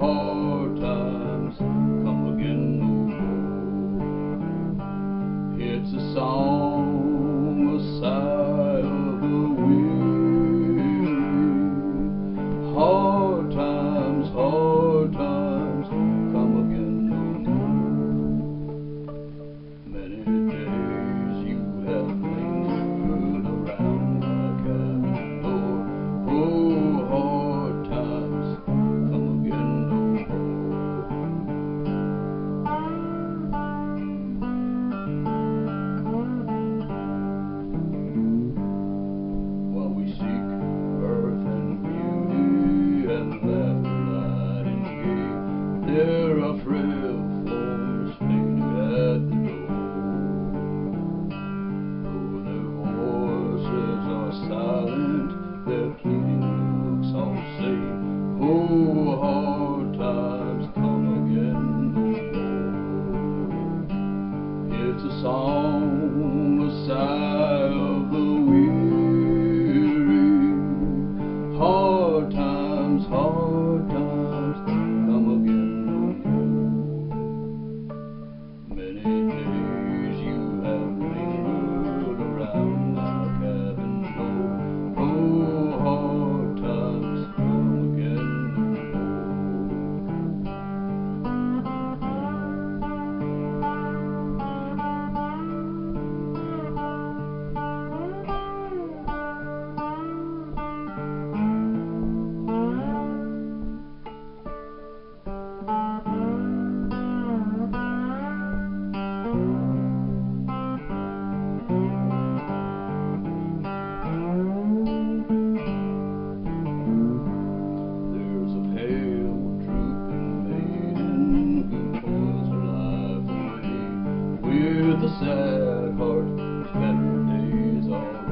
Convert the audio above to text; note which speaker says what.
Speaker 1: hard times come again oh, no more. It's a song. Are frail forms painted at the door. Though their voices are silent, their pleading looks all say, Oh, hard times come again. It's a song, a sigh the sad heart, Better days are